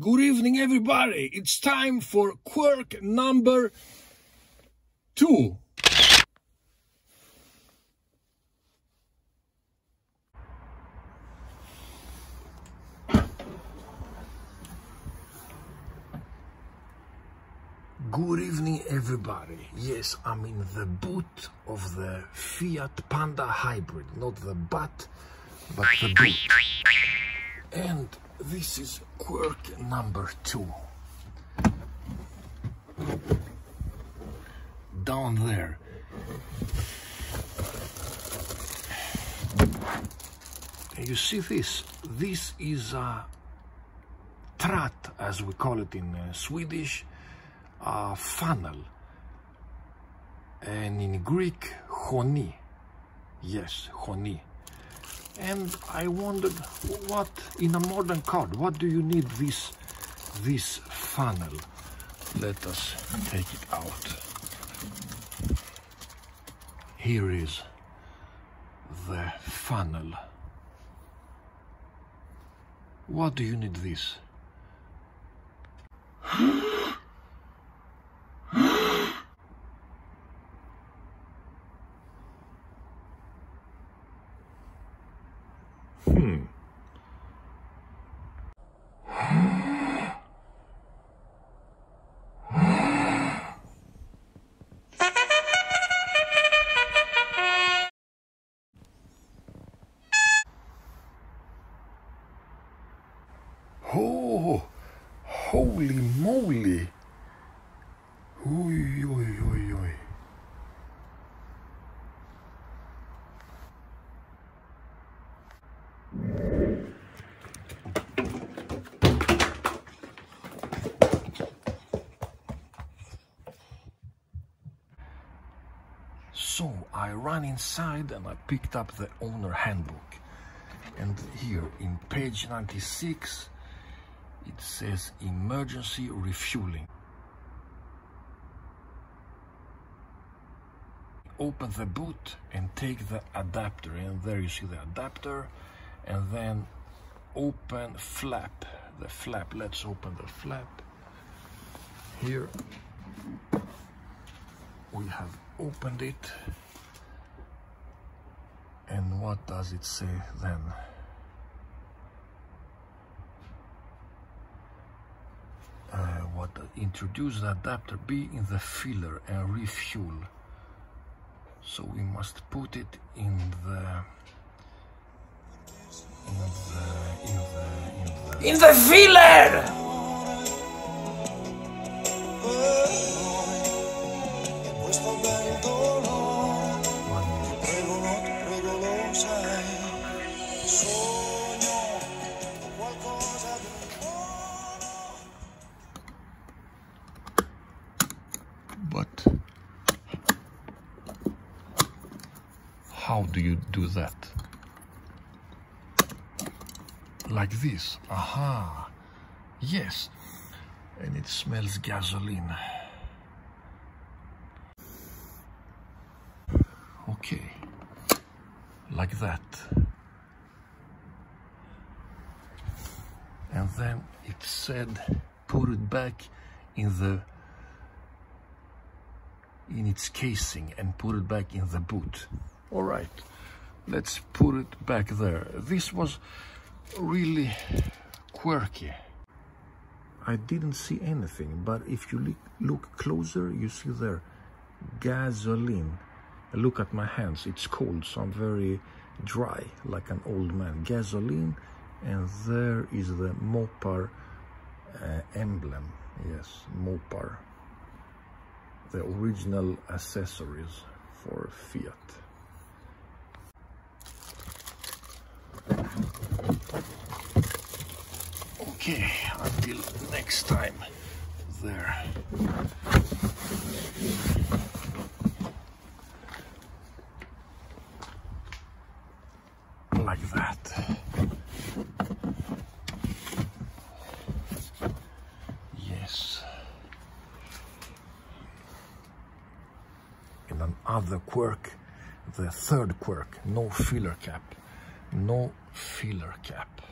Good evening, everybody. It's time for quirk number two. Good evening, everybody. Yes, I'm in the boot of the Fiat Panda Hybrid, not the butt, but the boot. And this is quirk number two. Down there. You see this? This is a tratt, as we call it in uh, Swedish, a funnel. And in Greek, honi. Yes, honi. And I wondered what, in a modern car, what do you need this, this funnel? Let us take it out. Here is the funnel. What do you need this? Hmm. Oh, holy moly. Oi, oi, oi, So I ran inside and I picked up the owner handbook. And here in page 96, it says emergency refueling. Open the boot and take the adapter. And there you see the adapter. And then open flap. The flap. Let's open the flap. Here we have opened it. And what does it say then? Uh, what introduce the adapter B in the filler and refuel. So we must put it in the in the in the in the In the filler! How do you do that? Like this. Aha. Yes. And it smells gasoline. Okay. Like that. And then it said put it back in the in its casing and put it back in the boot. All right, let's put it back there. This was really quirky. I didn't see anything, but if you look, closer, you see there gasoline. Look at my hands, it's cold, so I'm very dry, like an old man. Gasoline, and there is the Mopar uh, emblem. Yes, Mopar the original accessories for Fiat. Okay, until next time there. Like that. Yes. and another quirk, the third quirk, no filler cap. No filler cap.